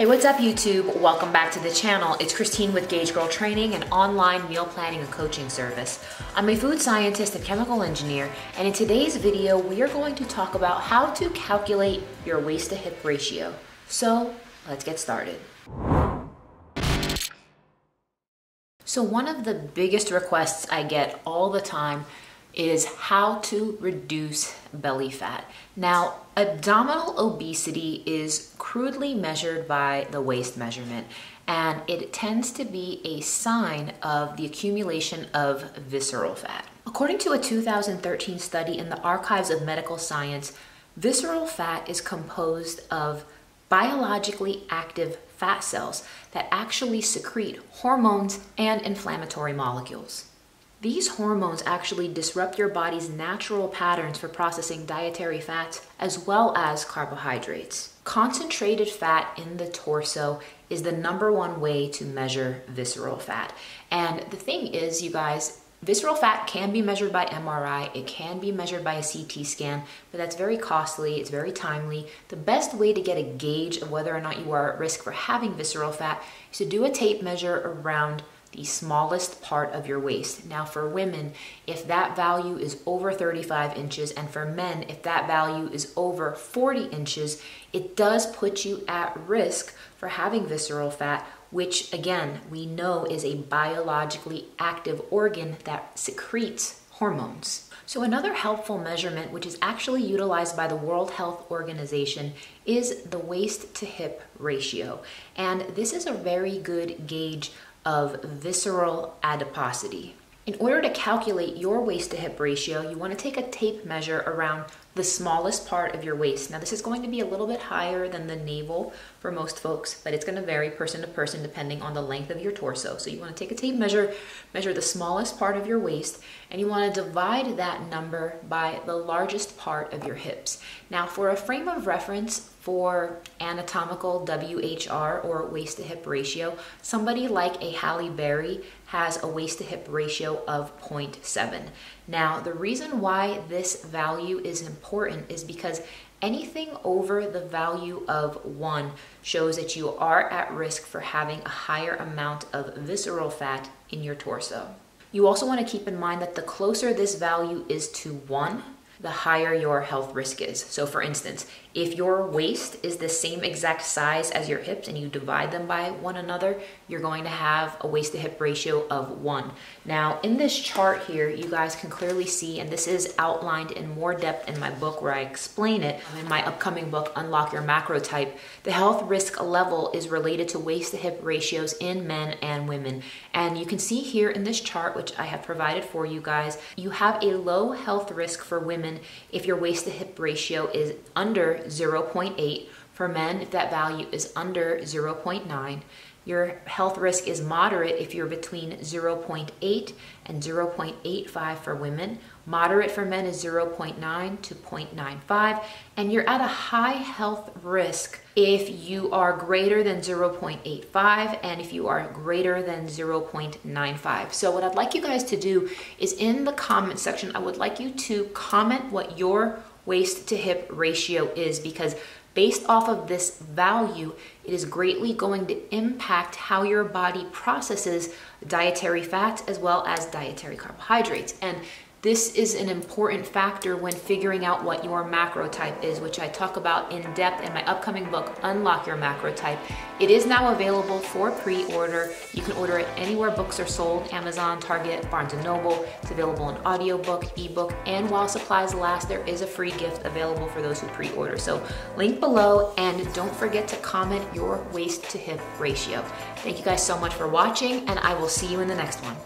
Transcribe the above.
Hey, what's up YouTube? Welcome back to the channel. It's Christine with Gauge Girl Training, an online meal planning and coaching service. I'm a food scientist and chemical engineer, and in today's video, we are going to talk about how to calculate your waist to hip ratio. So let's get started. So one of the biggest requests I get all the time is how to reduce belly fat. Now, abdominal obesity is crudely measured by the waist measurement, and it tends to be a sign of the accumulation of visceral fat. According to a 2013 study in the Archives of Medical Science, visceral fat is composed of biologically active fat cells that actually secrete hormones and inflammatory molecules. These hormones actually disrupt your body's natural patterns for processing dietary fats as well as carbohydrates. Concentrated fat in the torso is the number one way to measure visceral fat. And the thing is, you guys, Visceral fat can be measured by MRI, it can be measured by a CT scan, but that's very costly, it's very timely. The best way to get a gauge of whether or not you are at risk for having visceral fat is to do a tape measure around the smallest part of your waist. Now, for women, if that value is over 35 inches, and for men, if that value is over 40 inches, it does put you at risk for having visceral fat, which again, we know is a biologically active organ that secretes hormones. So, another helpful measurement, which is actually utilized by the World Health Organization, is the waist to hip ratio. And this is a very good gauge of visceral adiposity. In order to calculate your waist to hip ratio, you want to take a tape measure around the smallest part of your waist. Now, this is going to be a little bit higher than the navel for most folks, but it's going to vary person to person depending on the length of your torso. So, you want to take a tape measure, measure the smallest part of your waist, and you want to divide that number by the largest part of your hips. Now, for a frame of reference, for anatomical WHR or waist to hip ratio, somebody like a Halle Berry has a waist to hip ratio of 0.7. Now, the reason why this value is important is because anything over the value of 1 shows that you are at risk for having a higher amount of visceral fat in your torso. You also want to keep in mind that the closer this value is to 1, the higher your health risk is. So, for instance, if your waist is the same exact size as your hips and you divide them by one another, you're going to have a waist to hip ratio of one. Now, in this chart here, you guys can clearly see, and this is outlined in more depth in my book where I explain it in my upcoming book, Unlock Your Macro Type. The health risk level is related to waist to hip ratios in men and women. And you can see here in this chart, which I have provided for you guys, you have a low health risk for women if your waist to hip ratio is under 0.8. For men, if that value is under 0.9, your health risk is moderate if you're between 0.8 and 0.85 for women. Moderate for men is 0.9 to 0.95. And you're at a high health risk if you are greater than 0.85 and if you are greater than 0.95. So, what I'd like you guys to do is in the comment section, I would like you to comment what your waist to hip ratio is because based off of this value, it is greatly going to impact how your body processes dietary fats as well as dietary carbohydrates. And this is an important factor when figuring out what your macro type is, which I talk about in depth in my upcoming book, Unlock Your Macro Type. It is now available for pre-order. You can order it anywhere books are sold, Amazon, Target, Barnes & Noble. It's available in audiobook, ebook, and while supplies last, there is a free gift available for those who pre-order. So link below and don't forget to comment your waist to hip ratio. Thank you guys so much for watching and I will see you in the next one.